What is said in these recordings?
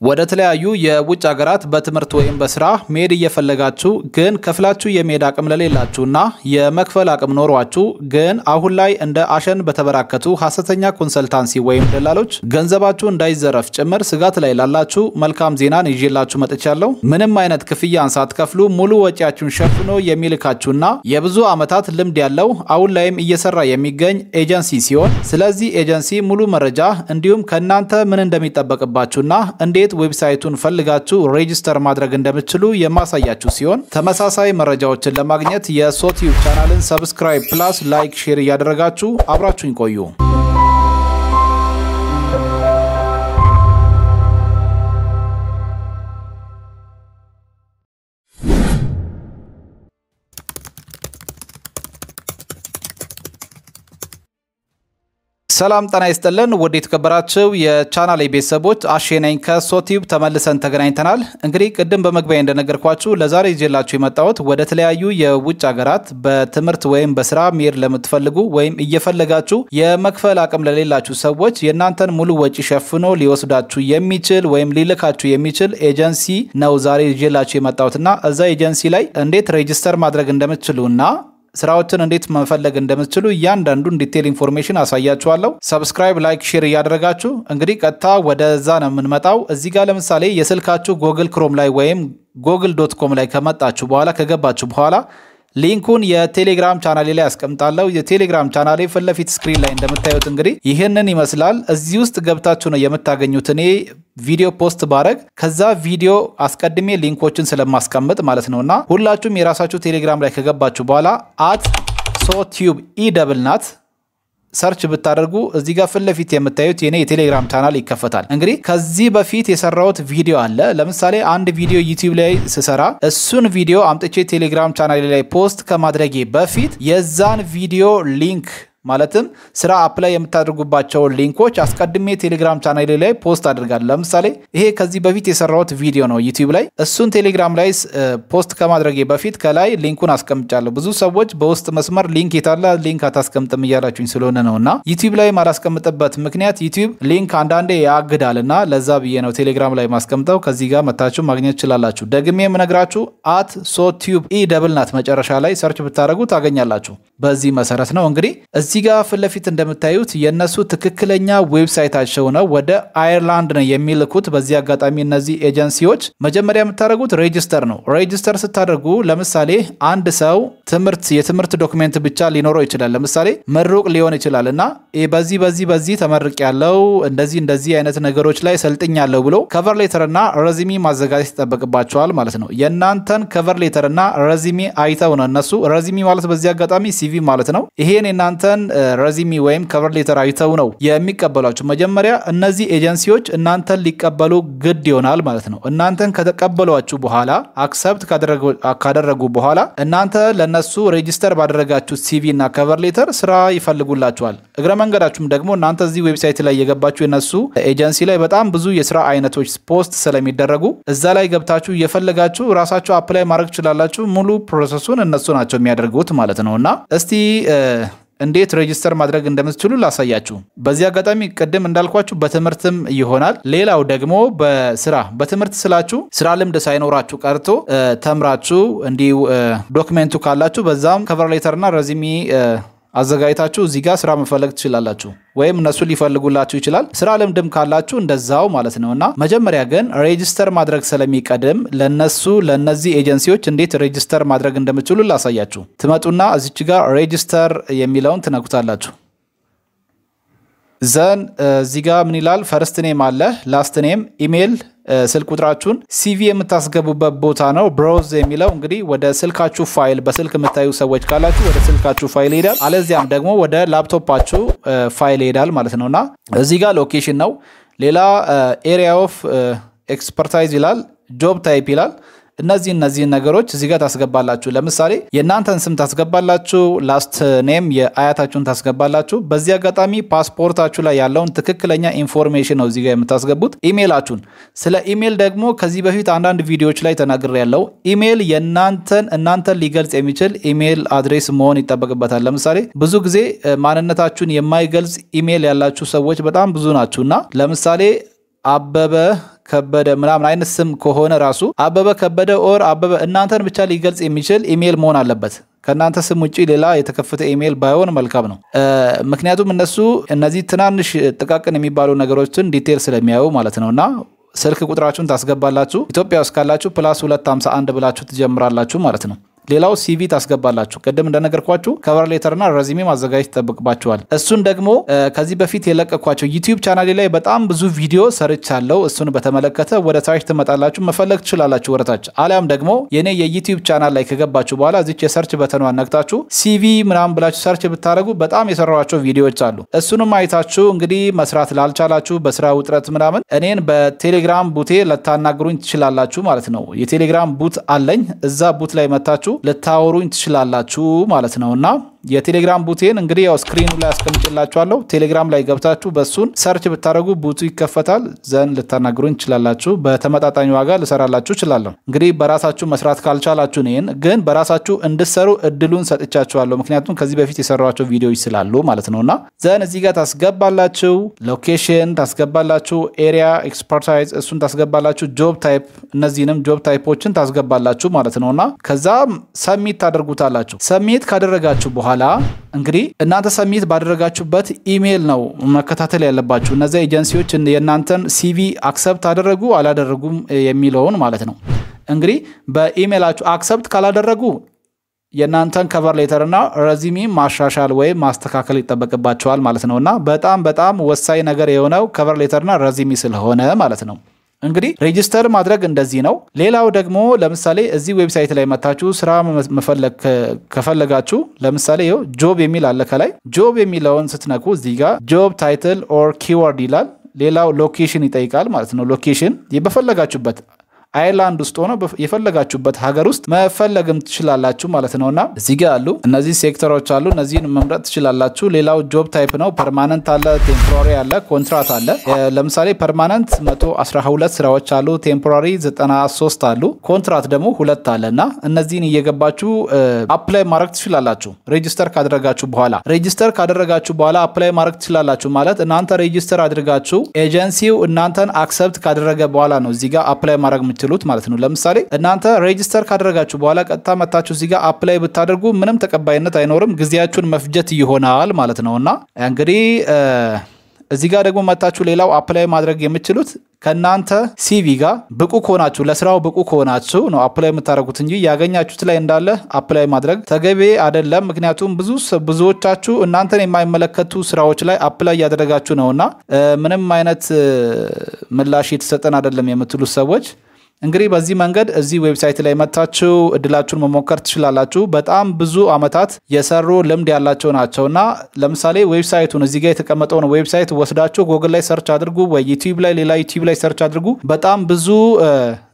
ወደ ተለያዩ የውጭ ሀገራት በትምህርት ወይም በስራ መሄድ እየፈለጋችሁ ግን ከፍላችሁ የመሄድ አቅም ለሌላችሁና የመክፈል አቅም ኖሯችሁ ግን አሁን ላይ እንደ አሸን በተበራከቱ ሐሰተኛ consultancy ወይም ደላሎች ገንዘባችሁ እንዳይዘረፍ ጭምር ስጋት ላይ ላላችሁ መልካም ዜናን ይዤላችሁ መጥቻለሁ። ምንም አይነት ክፍያን ሳትከፍሉ ሙሉ ወጪያችሁን ሸፍኖ የሚልካችሁና የብዙ ዓመታት ልምድ ያለው አሁን ላይም እየሰራ የሚገኝ ኤጀንሲ ሲሆን ስለዚህ ኤጀንሲ ሙሉ መረጃ እንዲሁም ከእናንተ ምን እንደሚጠበቅባችሁና እንዴት website ኡን ፈልጋችሁ register ማድረግ እንደምትችሉ የማሳያችሁ ሲሆን ተመሳሳይ መረጃዎችን ለማግኘት የሶቲዩብ ቻናልን subscribe plus like share እያደረጋችሁ አብራችሁኝ ቆዩ። ሰላም ጤና ይስጥልን ውድ የተከበራችሁ የቻናል ቤተሰቦች አሼ ነኝ ከሶቲዩብ ተመልሰን ተገናኝተናል። እንግዲህ ቅድም በመግቢያ እንደነገርኳችሁ ለዛሬ ይዤላችሁ የመጣሁት ወደ ተለያዩ የውጭ ሀገራት በትምህርት ወይም በስራ መሄድ ለምትፈልጉ ወይም እየፈለጋችሁ የመክፈል አቅም ለሌላችሁ ሰዎች የእናንተን ሙሉ ወጪ ሸፍኖ ሊወስዳችሁ የሚችል ወይም ሊልካችሁ የሚችል ኤጀንሲ ነው ዛሬ ይዤላችሁ የመጣሁትና እዛ ኤጀንሲ ላይ እንዴት register ማድረግ እንደምትችሉና ስራዎችን እንዴት መፈለግ እንደምትችሉ እያንዳንዱን detail information አሳያችኋለሁ። subscribe፣ like፣ share እያደረጋችሁ እንግዲህ ቀጥታ ወደዛ ነው የምንመጣው። እዚህ ጋር ለምሳሌ የስልካችሁ ጎግል ክሮም ላይ ወይም ጎግል dot com ላይ ከመጣችሁ በኋላ ከገባችሁ በኋላ link ኡን የቴሌግራም ቻናሌ ላይ ያስቀምጣለሁ። የቴሌግራም ቻናሌ ፊት ለፊት screen ላይ እንደምታዩት እንግዲህ ይህንን ይመስላል። እዚህ ውስጥ ገብታችሁ ነው የምታገኙት። እኔ ቪዲዮ post ባረግ ከዛ ቪዲዮ አስቀድሜ link ኦችን ስለማስቀምጥ ማለት ነው እና ሁላችሁም የራሳችሁ ቴሌግራም ላይ ከገባችሁ በኋላ at ሶቲዩብ E double ናት search ብታደርጉ እዚህ ጋር ፊት ለፊት የምታዩት የኔ የቴሌግራም ቻናል ይከፈታል። እንግዲህ ከዚህ በፊት የሰራሁት ቪዲዮ አለ። ለምሳሌ አንድ ቪዲዮ ዩቲዩብ ላይ ስሰራ እሱን ቪዲዮ አምጥቼ ቴሌግራም ቻናል ላይ post ከማድረጌ በፊት የዛን ቪዲዮ link ማለትም ስራ apply የምታደርጉባቸውን link ኦች አስቀድሜ ቴሌግራም ቻናል ላይ post አድርጋለሁ። ለምሳሌ ይሄ ከዚህ በፊት የሰራሁት ቪዲዮ ነው ዩቲዩብ ላይ። እሱን ቴሌግራም ላይ post ከማድረጌ በፊት ከላይ link ኡን አስቀምጫለሁ። ብዙ ሰዎች በውስጥ መስመር link የታለ link አታስቀምጥም እያላችሁኝ ስለሆነ ነው እና ዩቲዩብ ላይ ማላስቀምጥበት ምክንያት ዩቲዩብ link አንዳንዴ ያግዳል እና ለዛ ብዬ ነው ቴሌግራም ላይ ማስቀምጠው። ከዚህ ጋር መታችሁ ማግኘት ትችላላችሁ። ደግሜ የምነግራችሁ at ሶቲዩብ E double ናት መጨረሻ ላይ search ብታደርጉ ታገኛላችሁ። በዚህ መሰረት ነው እንግዲህ እዚህ ጋር ፊት ለፊት እንደምታዩት የእነሱ ትክክለኛ website ኣቸው ነው። ወደ አየርላንድ ነው የሚልኩት። በዚህ አጋጣሚ እነዚህ ኤጀንሲዎች መጀመሪያ የምታደርጉት register ነው። register ስታደርጉ ለምሳሌ አንድ ሰው ትምህርት የትምህርት document ብቻ ሊኖረው ይችላል። ለምሳሌ ምሩቅ ሊሆን ይችላል እና በዚህ በዚህ በዚህ ተመርቂያለው እንደዚህ እንደዚህ አይነት ነገሮች ላይ ሰልጥኛለው ብሎ cover letter ና resume ማዘጋጀት ይጠበቅባቸዋል ማለት ነው። የእናንተን cover letter ና resume አይተው ነው እነሱ resume ማለት በዚህ አጋጣሚ CV ማለት ነው። ይሄን የእናንተን resume ወይም cover letter አይተው ነው የሚቀበሏችሁ። መጀመሪያ እነዚህ ኤጀንሲዎች እናንተን ሊቀበሉ ግድ ይሆናል ማለት ነው። እናንተን ከተቀበሏችሁ በኋላ accept ካደረጉ በኋላ እናንተ ለነሱ register ባደረጋችሁ CV እና cover letter ስራ ይፈልጉላችኋል። እግረ መንገዳችሁም ደግሞ እናንተ እዚህ website ላይ የገባችሁ የነሱ ኤጀንሲ ላይ በጣም ብዙ የስራ አይነቶች post ስለሚደረጉ እዛ ላይ ገብታችሁ እየፈለጋችሁ ራሳችሁ apply ማድረግ ትችላላችሁ። ሙሉ process ኡን እነሱ ናቸው የሚያደርጉት ማለት ነው እና እስቲ እንዴት register ማድረግ እንደምትችሉ ላሳያችሁ። በዚህ አጋጣሚ ቅድም እንዳልኳችሁ በትምህርትም ይሆናል። ሌላው ደግሞ በስራ በትምህርት ስላችሁ ስራ ልምድ ሳይኖራችሁ ቀርቶ ተምራችሁ እንዲሁ ዶክሜንቱ ካላችሁ በዛም cover letter ና resume አዘጋጅታችሁ እዚህ ጋር ስራ መፈለግ ትችላላችሁ፣ ወይም እነሱ ሊፈልጉላችሁ ይችላል። ስራ ልምድም ካላችሁ እንደዛው ማለት ነው እና መጀመሪያ ግን register ማድረግ ስለሚቀድም ለነሱ ለነዚህ ኤጀንሲዎች እንዴት register ማድረግ እንደምትችሉ ላሳያችሁ። ትመጡና እዚች ጋር register የሚለውን ትነኩታላችሁ። then እዚህ ጋር ምን ይላል? first name አለ፣ last name፣ ኢሜይል ስልክ ቁጥራችሁን CV የምታስገቡበት ቦታ ነው። browse የሚለው እንግዲህ ወደ ስልካችሁ ፋይል በስልክ የምታዩ ሰዎች ካላችሁ ወደ ስልካችሁ ፋይል ይሄዳል፣ አለዚያም ደግሞ ወደ ላፕቶፓችሁ ፋይል ይሄዳል ማለት ነው እና እዚህ ጋር location ነው። ሌላ area of expertise ይላል፣ job type ይላል። እነዚህ እነዚህን ነገሮች እዚህ ጋር ታስገባላችሁ። ለምሳሌ የእናንተን ስም ታስገባላችሁ፣ last name የአያታችሁን ታስገባላችሁ። በዚህ አጋጣሚ ፓስፖርታችሁ ላይ ያለውን ትክክለኛ information ነው እዚህ ጋር የምታስገቡት። ኢሜይላችሁን ስለ ኢሜይል ደግሞ ከዚህ በፊት አንዳንድ ቪዲዮዎች ላይ ተናግሬ ያለው ኢሜይል የእናንተን እናንተን ሊገልጽ የሚችል email address መሆን ይጠበቅበታል። ለምሳሌ ብዙ ጊዜ ማንነታችሁን የማይገልጽ ኢሜይል ያላችሁ ሰዎች በጣም ብዙ ናችሁ እና ለምሳሌ አበበ ከበደ ምናምን አይነት ስም ከሆነ ራሱ አበበ ከበደ or አበበ እናንተን ብቻ ሊገልጽ የሚችል ኢሜይል መሆን አለበት። ከእናንተ ስም ውጭ ሌላ የተከፈተ ኢሜይል ባይሆን መልካም ነው። ምክንያቱም እነሱ እነዚህ ትናንሽ ጥቃቅን የሚባሉ ነገሮችን detail ስለሚያዩ ማለት ነው እና ስልክ ቁጥራችሁን ታስገባላችሁ። ኢትዮጵያ ውስጥ ካላችሁ plus 251 ብላችሁ ትጀምራላችሁ ማለት ነው። ሌላው CV ታስገባላችሁ። ቅድም እንደነገርኳችሁ cover letter ና resume ማዘጋጀት ይጠበቅባችኋል። እሱን ደግሞ ከዚህ በፊት የለቀኳቸው ዩቲዩብ ቻናሌ ላይ በጣም ብዙ ቪዲዮ ሰርቻለሁ። እሱን በተመለከተ ወደ ታች ትመጣላችሁ፣ መፈለግ ትችላላችሁ ወደታች። አሊያም ደግሞ የኔ የዩቲዩብ ቻናል ላይ ከገባችሁ በኋላ እዚች የ search button ኗን ነክታችሁ CV ምናምን ብላችሁ search ብታደርጉ በጣም የሰራኋቸው ቪዲዮዎች አሉ። እሱንም አይታችሁ እንግዲህ መስራት ላልቻላችሁ በስራ ውጥረት ምናምን እኔን በቴሌግራም bot ኤ ልታናግሩኝ ትችላላችሁ ማለት ነው። የቴሌግራም bot አለኝ። እዛ bot ላይ መጥታችሁ ልታወሩኝ ትችላላችሁ ማለት ነው እና የቴሌግራም bot ኤን እንግዲህ ያው ስክሪኑ ላይ አስቀምጭላችኋለሁ። ቴሌግራም ላይ ገብታችሁ ቦቱን search ብታደርጉ bot ኡ ይከፈታል። ዘንድ ልታናግሩኝ ትችላላችሁ። በተመጣጣኝ ዋጋ ልሰራላችሁ እችላለሁ። እንግዲህ በራሳችሁ መስራት ካልቻላችሁ ይህን ግን በራሳችሁ እንድትሰሩ እድሉን ሰጥቻችኋለሁ። ምክንያቱም ከዚህ በፊት የሰራኋቸው ቪዲዮዎች ስላሉ ማለት ነው እና then እዚህ ጋር ታስገባላችሁ፣ location ታስገባላችሁ፣ area expertise እሱን ታስገባላችሁ፣ job type እነዚህንም job type ኦችን ታስገባላችሁ ማለት ነው እና ከዛም submit ታደርጉታላችሁ። submit ካደረጋችሁ በኋላ በኋላ እንግዲህ እናንተ submit ባደረጋችሁበት ኢሜይል ነው መከታተል ያለባችሁ። እነዚያ ኤጀንሲዎች የእናንተን CV accept አደረጉ አላደረጉም የሚለውን ማለት ነው። እንግዲህ በኢሜይላችሁ accept ካላደረጉ የእናንተን cover letter እና resume ማሻሻል ወይም ማስተካከል ይጠበቅባቸዋል ማለት ነው እና በጣም በጣም ወሳኝ ነገር የሆነው cover letter ና resume ስለሆነ ማለት ነው። እንግዲህ register ማድረግ እንደዚህ ነው። ሌላው ደግሞ ለምሳሌ እዚህ ዌብሳይት ላይ መጥታችሁ ስራ መፈለግ ከፈለጋችሁ ለምሳሌ ይኸው job የሚል አለ ከላይ job የሚለውን ስትነኩ እዚህ ጋር job title or keyword ይላል። ሌላው location ይጠይቃል ማለት ነው። location በፈለጋችሁበት አይርላንድ ውስጥ ሆነ የፈለጋችሁበት ሀገር ውስጥ መፈለግም ትችላላችሁ ማለት ነው እና እዚህ ጋ አሉ እነዚህ ሴክተሮች አሉ። እነዚህን መምረጥ ትችላላችሁ። ሌላው job type ነው። permanent አለ፣ temporary አለ፣ ኮንትራት አለ። ለምሳሌ permanent 112 ስራዎች አሉ፣ temporary 93 አሉ፣ ኮንትራት ደግሞ ሁለት አለ እና እነዚህን እየገባችሁ apply ማድረግ ትችላላችሁ። register ካደረጋችሁ በኋላ register ካደረጋችሁ በኋላ apply ማድረግ ትችላላችሁ ማለት እናንተ register አድርጋችሁ ኤጀንሲው እናንተን accept ካደረገ በኋላ ነው እዚህ ጋር apply ማድረግ የምትችሉት ማለት ነው። ለምሳሌ እናንተ register ካደረጋችሁ በኋላ ቀጥታ መጥታችሁ እዚህ ጋር apply ብታደርጉ ምንም ተቀባይነት አይኖርም፣ ጊዜያችሁን መፍጀት ይሆናል ማለት ነው እና እንግዲህ እዚህ ጋር ደግሞ መጥታችሁ ሌላው apply ማድረግ የምትችሉት ከእናንተ CV ጋር ብቁ ከሆናችሁ ለስራው ብቁ ከሆናችሁ ነው apply የምታደርጉት እንጂ ያገኛችሁት ላይ እንዳለ apply ማድረግ ተገቢ አይደለም። ምክንያቱም ብዙ ብዙዎቻችሁ እናንተን የማይመለከቱ ስራዎች ላይ apply እያደረጋችሁ ነውና ምንም አይነት ምላሽ የተሰጠን አይደለም የምትሉት ሰዎች እንግዲህ በዚህ መንገድ እዚህ ዌብሳይት ላይ መጥታችሁ እድላችሁን መሞከር ትችላላችሁ። በጣም ብዙ አመታት የሰሩ ልምድ ያላቸው ናቸው እና ለምሳሌ ዌብሳይቱን እዚህ ጋር የተቀመጠውን ዌብሳይት ወስዳችሁ ጎግል ላይ search አድርጉ፣ ወይ ዩቲዩብ ላይ ሌላ ዩቲዩብ ላይ search አድርጉ። በጣም ብዙ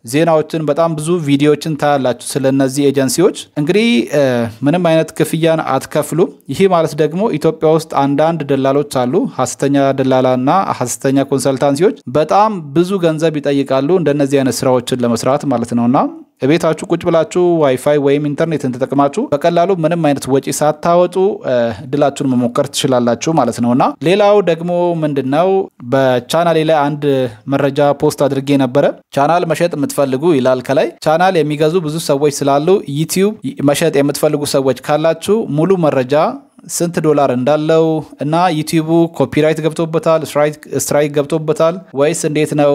ዜናዎችን በጣም ብዙ ቪዲዮዎችን ታያላችሁ ስለ እነዚህ ኤጀንሲዎች። እንግዲህ ምንም አይነት ክፍያን አትከፍሉም። ይህ ማለት ደግሞ ኢትዮጵያ ውስጥ አንዳንድ ደላሎች አሉ፣ ሀሰተኛ ደላላ እና ሀሰተኛ consultancy ዎች በጣም ብዙ ገንዘብ ይጠይቃሉ እንደነዚህ አይነት ስራዎችን ለመስራት ማለት ነውና ቤታችሁ ቁጭ ብላችሁ ዋይፋይ ወይም ኢንተርኔትን ተጠቅማችሁ በቀላሉ ምንም አይነት ወጪ ሳታወጡ እድላችሁን መሞከር ትችላላችሁ ማለት ነው እና ሌላው ደግሞ ምንድን ነው በቻናሌ ላይ አንድ መረጃ post አድርጌ ነበረ። ቻናል መሸጥ የምትፈልጉ ይላል ከላይ። ቻናል የሚገዙ ብዙ ሰዎች ስላሉ ዩቲዩብ መሸጥ የምትፈልጉ ሰዎች ካላችሁ ሙሉ መረጃ ስንት ዶላር እንዳለው እና ዩቲዩቡ copyright ገብቶበታል፣ strike ገብቶበታል? ወይስ እንዴት ነው፣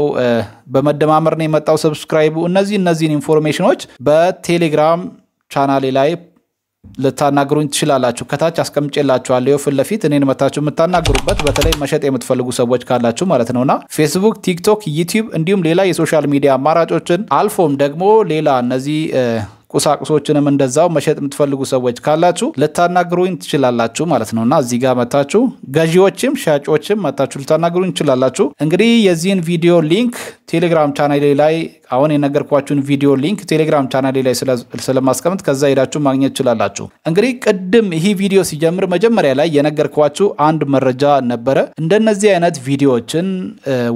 በመደማመር ነው የመጣው subscribe ኡ፣ እነዚህ እነዚህን information ኦች በቴሌግራም ቻናሌ ላይ ልታናግሩኝ ትችላላችሁ። ከታች አስቀምጬላችኋለሁ። ፊት ለፊት እኔን መጥታችሁ የምታናግሩበት በተለይ መሸጥ የምትፈልጉ ሰዎች ካላችሁ ማለት ነውና ፌስቡክ፣ ቲክቶክ፣ ዩቲዩብ እንዲሁም ሌላ የ social media አማራጮችን አልፎም ደግሞ ሌላ እነዚህ ቁሳቁሶችንም እንደዛው መሸጥ የምትፈልጉ ሰዎች ካላችሁ ልታናግሩኝ ትችላላችሁ ማለት ነው እና እዚህ ጋር መታችሁ ገዢዎችም ሻጮችም መታችሁ ልታናግሩኝ ትችላላችሁ። እንግዲህ የዚህን ቪዲዮ ሊንክ ቴሌግራም ቻናሌ ላይ አሁን የነገርኳችሁን ቪዲዮ ሊንክ ቴሌግራም ቻናሌ ላይ ስለማስቀምጥ ከዛ ሄዳችሁ ማግኘት ትችላላችሁ። እንግዲህ ቅድም ይህ ቪዲዮ ሲጀምር መጀመሪያ ላይ የነገርኳችሁ አንድ መረጃ ነበረ። እንደነዚህ አይነት ቪዲዮዎችን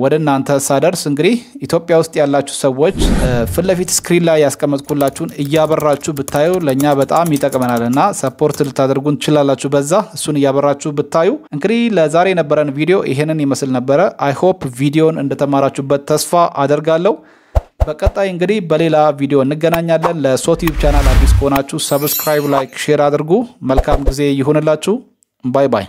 ወደ እናንተ ሳደርስ እንግዲህ ኢትዮጵያ ውስጥ ያላችሁ ሰዎች ፊት ለፊት ስክሪን ላይ ያስቀመጥኩላችሁን እያበራችሁ ብታዩ ለእኛ በጣም ይጠቅመናል እና support ልታደርጉን ትችላላችሁ። በዛ እሱን እያበራችሁ ብታዩ እንግዲህ ለዛሬ የነበረን ቪዲዮ ይሄንን ይመስል ነበረ። I hope ቪዲዮን እንደተማራችሁበት ተስፋ አደርጋለሁ። በቀጣይ እንግዲህ በሌላ ቪዲዮ እንገናኛለን። ለዩቲዩብ ቻናል አዲስ ከሆናችሁ subscribe፣ like፣ share አድርጉ። መልካም ጊዜ ይሁንላችሁ። ባይ ባይ።